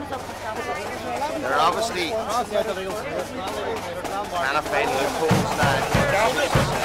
They're obviously manifesting to find loopholes now.